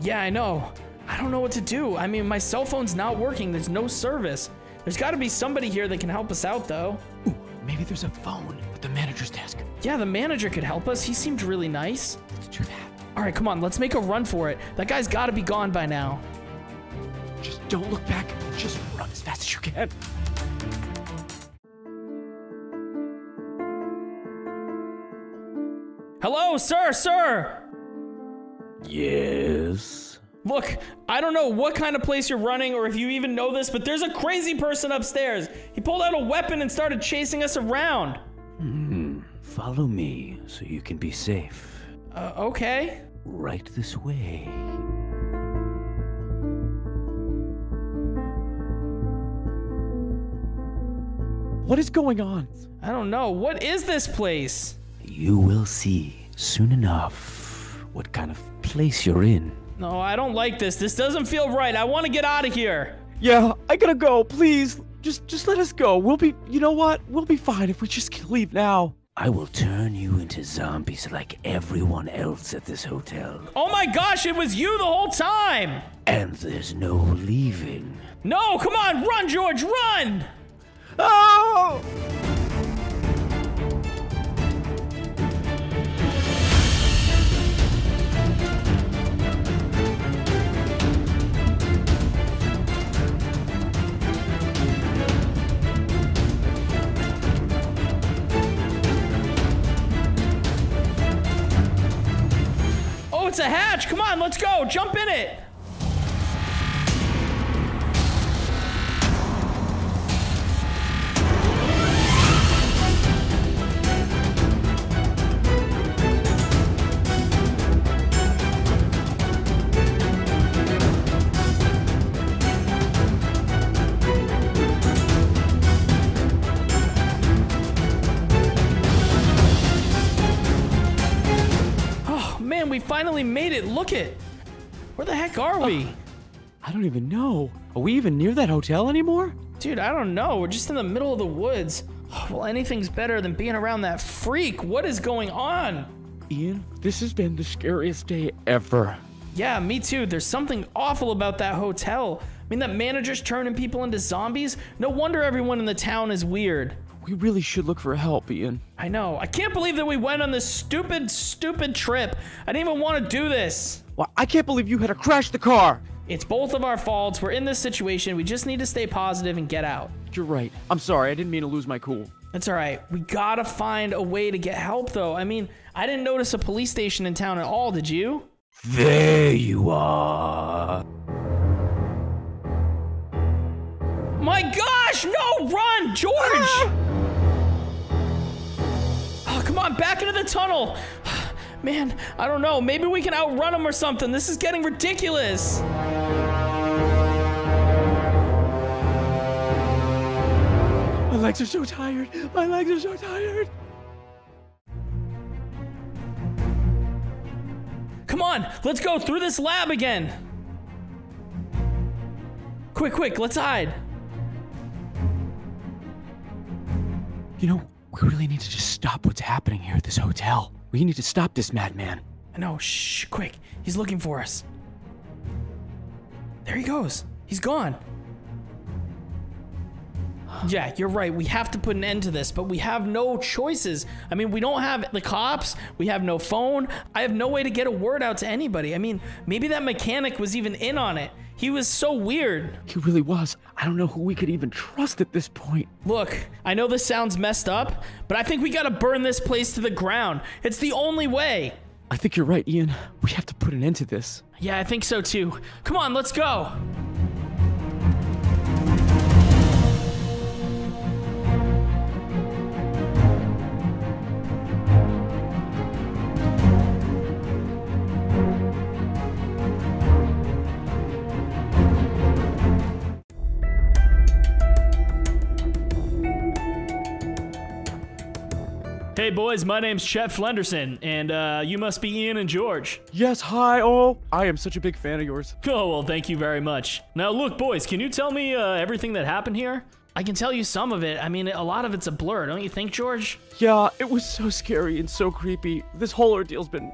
Yeah, I know. I don't know what to do. I mean, my cell phone's not working. There's no service. There's got to be somebody here that can help us out, though. Ooh, maybe there's a phone at the manager's desk. Yeah, the manager could help us. He seemed really nice. Let's do that. All right, come on. Let's make a run for it. That guy's got to be gone by now. Just don't look back. Just run as fast as you can. Hello, sir, sir. Yes. Look, I don't know what kind of place you're running or if you even know this, but there's a crazy person upstairs. He pulled out a weapon and started chasing us around. Hmm. Follow me so you can be safe. Uh, okay. Right this way. What is going on? I don't know. What is this place? You will see soon enough what kind of place you're in. No, I don't like this. This doesn't feel right. I want to get out of here. Yeah, I gotta go. Please, just just let us go. We'll be. You know what? We'll be fine if we just can <laughs> leave now. I will turn you into zombies like everyone else at this hotel. Oh my gosh, it was you the whole time. And there's no leaving. No, come on, run, George, run. Oh! It's a hatch. Come on, let's go. Jump in it. Made it. Look it. Where the heck are we? Oh, I don't even know. Are we even near that hotel anymore? Dude, I don't know. We're just in the middle of the woods. <sighs> Well, anything's better than being around that freak. What is going on? Ian, this has been the scariest day ever. Yeah, me too. There's something awful about that hotel. I mean, that manager's turning people into zombies. No wonder everyone in the town is weird. We really should look for help, Ian. I know. I can't believe that we went on this stupid, stupid trip. I didn't even want to do this. Well, I can't believe you had to crash the car. It's both of our faults. We're in this situation. We just need to stay positive and get out. You're right. I'm sorry. I didn't mean to lose my cool. That's all right. We gotta find a way to get help, though. I mean, I didn't notice a police station in town at all, did you? There you are. My gosh! No, run, George! Oh, come on, back into the tunnel. <sighs> Man, I don't know. Maybe we can outrun them or something. This is getting ridiculous. My legs are so tired. My legs are so tired. Come on, let's go through this lab again. Quick, quick, let's hide. You know, we really need to just stop what's happening here at this hotel. We need to stop this madman. I know, shh, quick. He's looking for us. There he goes. He's gone. Yeah, you're right. We have to put an end to this, but we have no choices. I mean, we don't have the cops. We have no phone. I have no way to get a word out to anybody. I mean, maybe that mechanic was even in on it. He was so weird. He really was. I don't know who we could even trust at this point. Look, I know this sounds messed up, but I think we gotta burn this place to the ground. It's the only way. I think you're right, Ian. We have to put an end to this. Yeah, I think so too. Come on, let's go. Hey, Hey, boys, my name's Chet Flenderson, and uh, you must be Ian and George. Yes, hi all. I am such a big fan of yours. Oh, well, thank you very much. Now, look, boys, can you tell me uh, everything that happened here? I can tell you some of it. I mean, a lot of it's a blur, don't you think, George? Yeah, it was so scary and so creepy. This whole ordeal's been.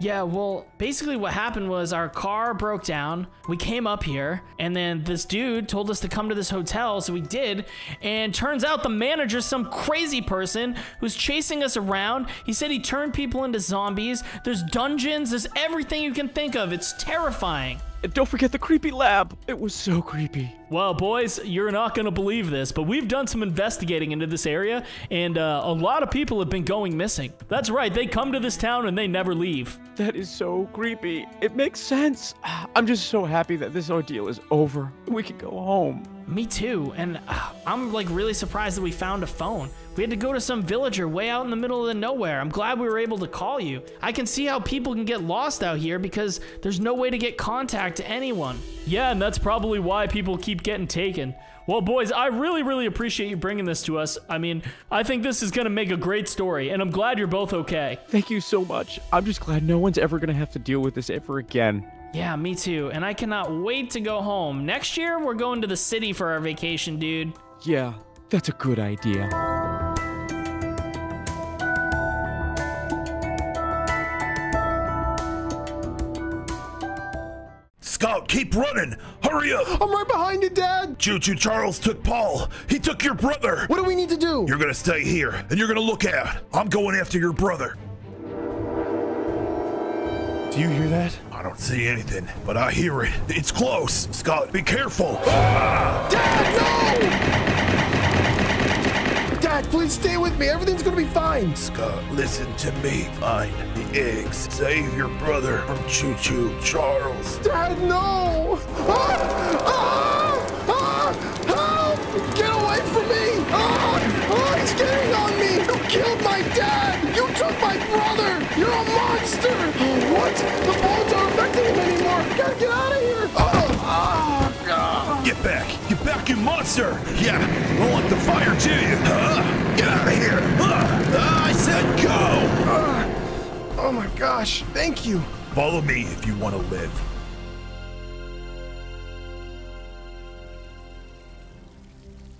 Yeah, well, basically what happened was our car broke down. We came up here, and then this dude told us to come to this hotel, so we did. And turns out the manager's some crazy person who's chasing us around. He said he turned people into zombies. There's dungeons, there's everything you can think of. It's terrifying. And don't forget the creepy lab. It was so creepy. Well, boys, you're not going to believe this, but we've done some investigating into this area, and uh, a lot of people have been going missing. That's right, they come to this town and they never leave. That is so creepy. It makes sense. <sighs> I'm just so happy that this ordeal is over. We can go home. Me too, and uh, I'm like really surprised that we found a phone. We had to go to some villager way out in the middle of the nowhere. I'm glad we were able to call you. I can see how people can get lost out here because there's no way to get contact to anyone. Yeah, and that's probably why people keep getting taken. Well, boys, I really, really appreciate you bringing this to us. I mean, I think this is going to make a great story, and I'm glad you're both okay. Thank you so much. I'm just glad no one's ever gonna have to deal with this ever again. Yeah, me too, and I cannot wait to go home. Next year, we're going to the city for our vacation, dude. Yeah, that's a good idea. Scout, keep running! Hurry up! I'm right behind you, Dad. Choo Choo Charles took Paul. He took your brother. What do we need to do? You're gonna stay here, and you're gonna look out. I'm going after your brother. Do you hear that? I don't see anything, but I hear it. It's close. Scott, be careful. Dad, no! Dad, please stay with me. Everything's gonna be fine. Scott, listen to me. Find the eggs. Save your brother from Choo Choo Charles. Dad, no! Ah! Ah! Ah! Help! Get away from me! Ah! Ah! He's getting on me! You killed my dad! You took my brother! You're a monster! What? The bullets aren't affecting him anymore! Gotta get out of here! Oh! Ah! Get back! You monster! Yeah, I want the fire to you! Huh? Get out of here! Huh? I said go! Ah! Oh my gosh, thank you! Follow me if you want to live.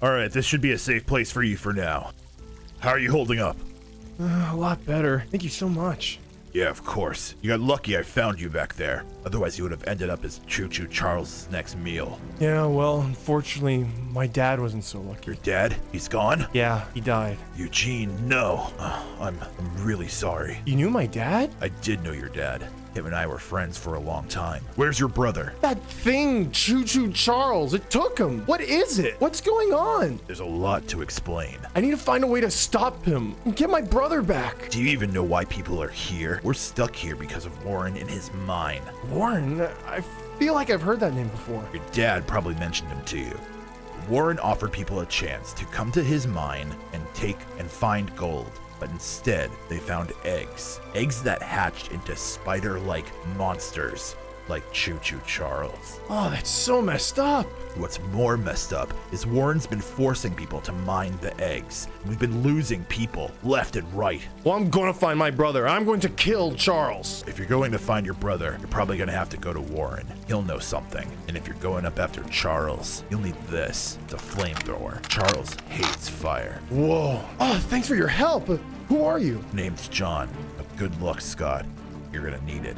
All right, this should be a safe place for you for now. How are you holding up? Uh, a lot better. Thank you so much. Yeah, of course. You got lucky I found you back there. Otherwise, you would have ended up as Choo Choo Charles' next meal. Yeah, well, unfortunately, my dad wasn't so lucky. Your dad? He's gone? Yeah, he died. Eugene, no. Uh, I'm, I'm really sorry. You knew my dad? I did know your dad. Him and I were friends for a long time. Where's your brother? That thing, Choo Choo Charles, it took him. What is it? What's going on? There's a lot to explain. I need to find a way to stop him and get my brother back. Do you even know why people are here? We're stuck here because of Warren and his mine. Warren, I feel like I've heard that name before. Your dad probably mentioned him to you. Warren offered people a chance to come to his mine and take and find gold, but instead they found eggs. Eggs that hatched into spider like monsters like Choo Choo Charles. Oh, that's so messed up. What's more messed up is Warren's been forcing people to mine the eggs. We've been losing people left and right. Well, I'm going to find my brother. I'm going to kill Charles. If you're going to find your brother, you're probably going to have to go to Warren. He'll know something. And if you're going up after Charles, you'll need this. It's a flamethrower. Charles hates fire. Whoa. Oh, thanks for your help. Who are you? Name's John. But good luck, Scott. You're going to need it.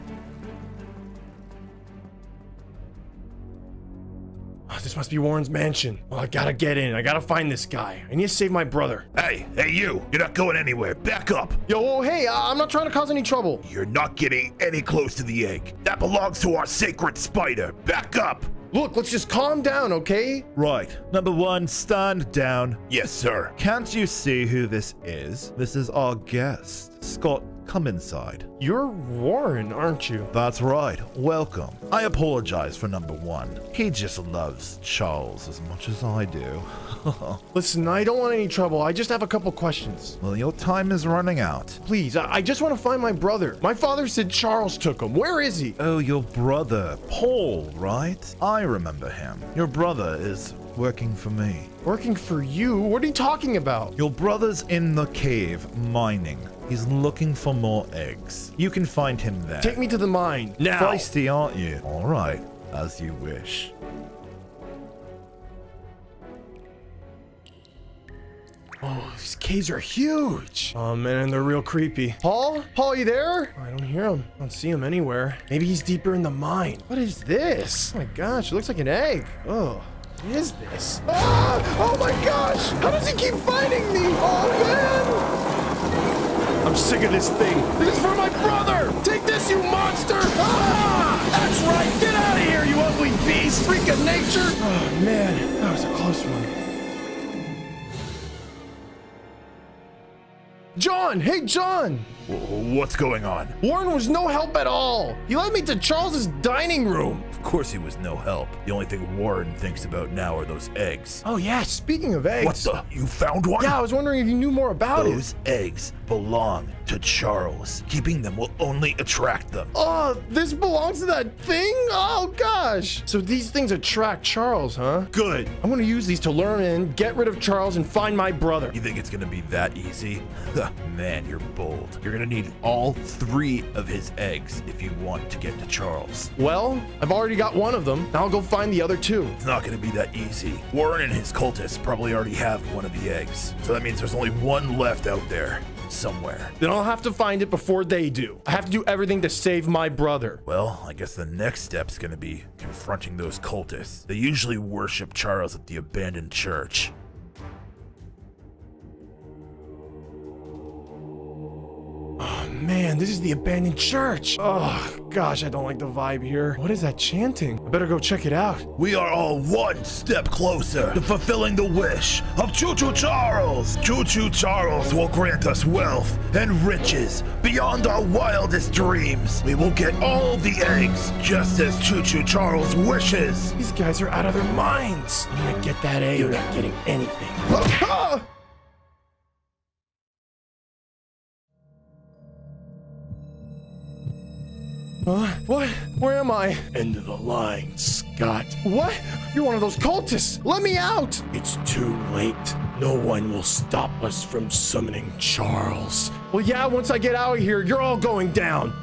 Oh, this must be Warren's mansion. Well, I gotta get in. I gotta find this guy. I need to save my brother. Hey, hey, you! You're not going anywhere. Back up! Yo, oh, hey, I- I'm not trying to cause any trouble. You're not getting any close to the egg. That belongs to our sacred spider. Back up! Look, let's just calm down, okay? Right. Number one, stand down. Yes, sir. Can't you see who this is? This is our guest. Scott, come inside. You're Warren, aren't you? That's right. Welcome. I apologize for number one. He just loves Charles as much as I do. <laughs> Listen, I don't want any trouble. I just have a couple questions. well, your time is running out. Please, I, I just want to find my brother. My father said Charles took him. Where is he? Oh, your brother, Paul, right? I remember him. Your brother is working for me. Working for you? What are you talking about? Your brother's in the cave mining. He's looking for more eggs. You can find him there. Take me to the mine now. Feisty, aren't you? All right, as you wish. Oh, these caves are huge. Oh man, they're real creepy. Paul? Paul, you there? I don't hear him. I don't see him anywhere. Maybe he's deeper in the mine. What is this? Oh my gosh, it looks like an egg. Oh, what is this? Ah! Oh my gosh! How does he keep finding me? Oh man! I'm sick of this thing. This is for my brother! Take this, you monster! Ah! That's right! Get out of here, you ugly beast! Freak of nature! Oh man, that was a close one. John! Hey, John! What's going on? Warren was no help at all. He led me to Charles's dining room. Of course he was no help. The only thing Warren thinks about now are those eggs. Oh yeah, speaking of eggs. What the? You found one? Yeah, I was wondering if you knew more about those it. eggs belong to Charles. Keeping them will only attract them. Oh, this belongs to that thing? Oh gosh. So these things attract Charles, huh? Good. I'm gonna use these to learn and get rid of Charles and find my brother. You think it's gonna be that easy? <laughs> Man, you're bold. You're gonna need all three of his eggs if you want to get to Charles. Well, I've already got one of them. Now I'll go find the other two. It's not gonna be that easy. Warren and his cultists probably already have one of the eggs. So that means there's only one left out there somewhere. Then I'll have to find it before they do. I have to do everything to save my brother. Well, I guess the next step's gonna be confronting those cultists. They usually worship Charles at the abandoned church. Oh man, this is the abandoned church. Oh gosh, I don't like the vibe here. What is that chanting? I better go check it out. We are all one step closer to fulfilling the wish of Choo Choo Charles. Choo Choo Charles will grant us wealth and riches beyond our wildest dreams. We will get all the eggs just as Choo Choo Charles wishes. These guys are out of their minds. You gonna get that egg? You're not getting anything. Huh? What? Where am I? End of the line, Scott. What? You're one of those cultists. Let me out. It's too late. No one will stop us from summoning Charles. Well, yeah, once I get out of here, you're all going down. <laughs>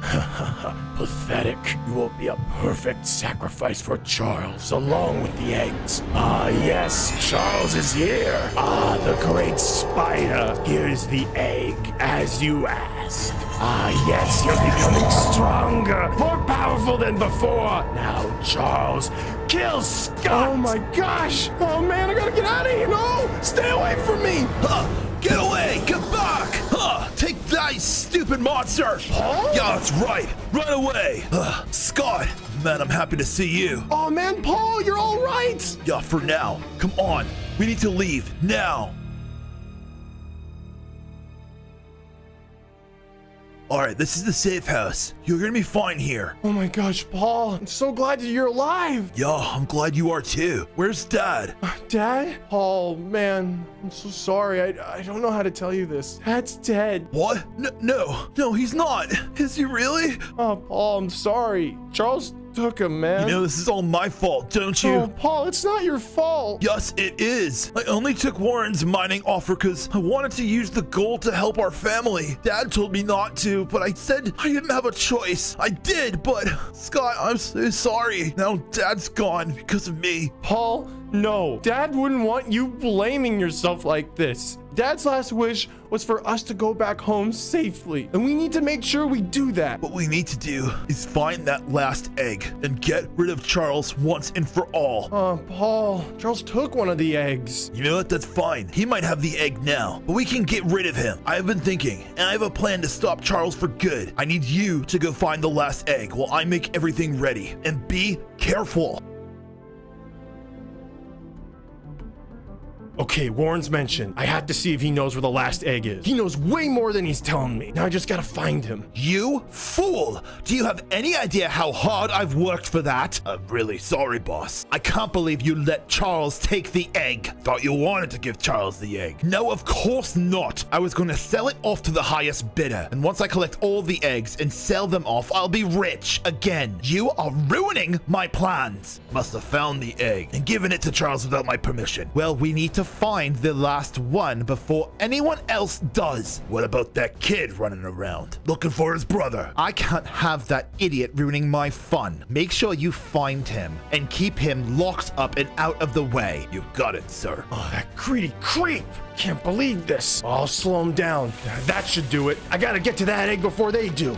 Pathetic. You will be a perfect sacrifice for Charles, along with the eggs. Ah, yes, Charles is here. Ah, the great spider. Here's the egg, as you asked. Ah, yes, you're becoming stronger, more powerful than before. Now, Charles, kill Scott. Oh my gosh. Oh man, I gotta get out of here. No, stay away from me. Huh. Get away! Get back! Huh! Take that, stupid monster! Huh? Yeah, that's right. Run away! Uh, Scott! Man, I'm happy to see you. Oh man, Paul, you're all right! Yeah, for now. Come on. We need to leave. Now. Alright, this is the safe house. You're gonna be fine here. Oh my gosh, Paul, I'm so glad that you're alive. Yeah, I'm glad you are too. Where's Dad? Uh, Dad? Paul, man, I'm so sorry. I, I don't know how to tell you this. Dad's dead. What? No, no, no, he's not. Is he really? Oh, Paul, I'm sorry. Charles took him, man. You know, this is all my fault, don't you? Oh, Paul, it's not your fault. Yes, it is. I only took Warren's mining offer because I wanted to use the gold to help our family. Dad told me not to, but I said I didn't have a choice. I did, but Scott, I'm so sorry. Now Dad's gone because of me. Paul, no. Dad wouldn't want you blaming yourself like this. Dad's last wish was for us to go back home safely, and we need to make sure we do that. What we need to do is find that last egg and get rid of Charles once and for all. Oh, uh, Paul, Charles took one of the eggs. You know what? That's fine. He might have the egg now, but we can get rid of him. I have been thinking, and I have a plan to stop Charles for good. I need you to go find the last egg while I make everything ready. And be careful. Okay, Warren's mentioned. I have to see if he knows where the last egg is. He knows way more than he's telling me. Now I just gotta find him. You fool! Do you have any idea how hard I've worked for that? I'm really sorry, boss. I can't believe you let Charles take the egg. Thought you wanted to give Charles the egg. No, of course not. I was going to sell it off to the highest bidder. And once I collect all the eggs and sell them off, I'll be rich again. You are ruining my plans. Must have found the egg and given it to Charles without my permission. Well, we need to find the last one before anyone else does. What about that kid running around looking for his brother? I can't have that idiot ruining my fun. Make sure you find him and keep him locked up and out of the way. You got it, sir. Oh, that greedy creep! Can't believe this. I'll slow him down. That should do it. I gotta get to that egg before they do.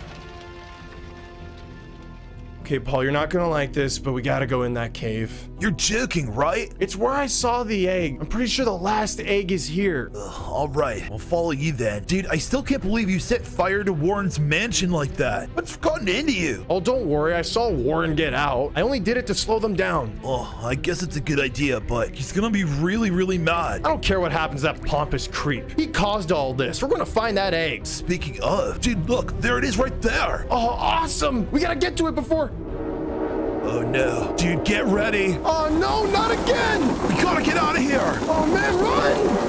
Okay, Paul, you're not gonna like this, but we gotta go in that cave. You're joking, right? It's where I saw the egg. I'm pretty sure the last egg is here. Ugh, all right, I'll follow you then. Dude, I still can't believe you set fire to Warren's mansion like that. What's gotten into you? Oh, don't worry. I saw Warren get out. I only did it to slow them down. Oh, I guess it's a good idea, but he's gonna be really, really mad. I don't care what happens to that pompous creep. He caused all this. We're gonna find that egg. Speaking of, dude, look, there it is right there. Oh, awesome. We gotta get to it before. Oh no. Dude, get ready. Oh no, not again. We gotta get out of here. Oh man, run.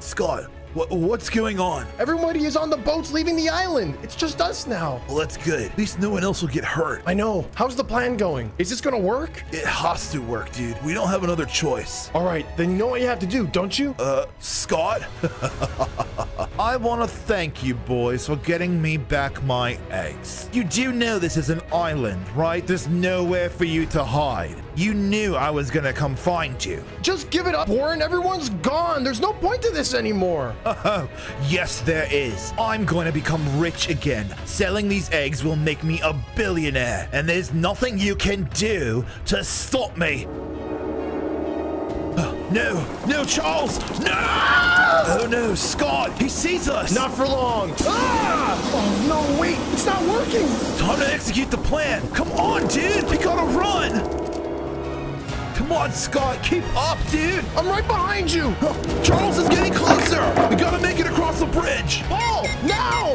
Scott, what's going on? Everybody is on the boats leaving the island. It's just us now. Well, that's good. At least no one else will get hurt. I know. How's the plan going? Is this gonna work? It has to work, dude. We don't have another choice. All right, then you know what you have to do, don't you? Uh, Scott? <laughs> I want to thank you boys for getting me back my eggs. You do know this is an island, right? There's nowhere for you to hide. You knew I was gonna come find you. Just give it up, Warren. Everyone's gone. There's no point to this anymore. <laughs> Oh, yes, there is. I'm going to become rich again. Selling these eggs will make me a billionaire, and there's nothing you can do to stop me. <gasps> No, no, Charles! No! Oh no, Scott! He sees us! Not for long! Ah! Oh no, wait! It's not working! Time to execute the plan! Come on, dude! We gotta run! Come on, Scott. Keep up, dude. I'm right behind you. Charles is getting closer. We gotta make it across the bridge. Oh, now!